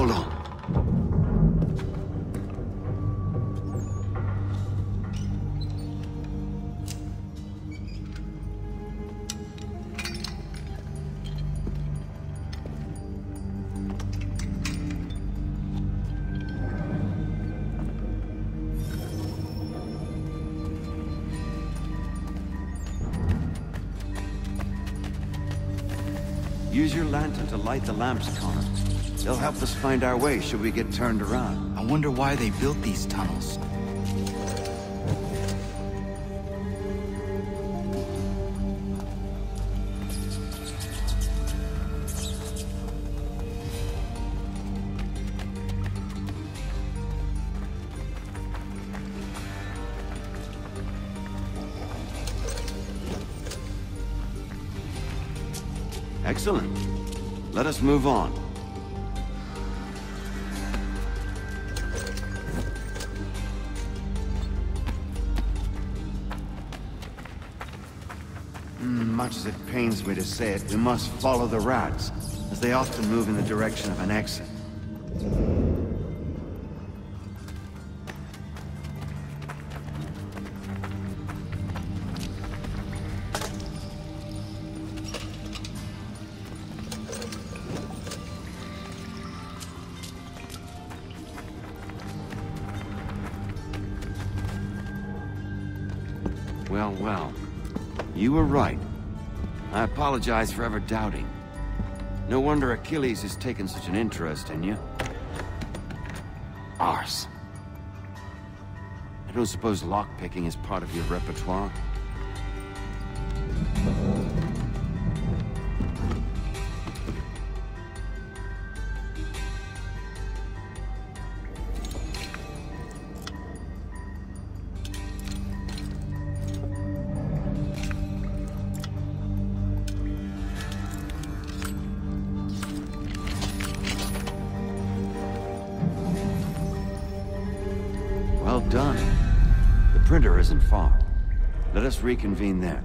Hold on. Use your lantern to light the lamps, Connor. They'll help us find our way should we get turned around. I wonder why they built these tunnels. Excellent. Let us move on. Mm, much as it pains me to say it, we must follow the rats, as they often move in the direction of an exit. Well, well. You were right. I apologize for ever doubting. No wonder Achilles has taken such an interest in you. Arse. I don't suppose lockpicking is part of your repertoire? Well done. The printer isn't far. Let us reconvene there.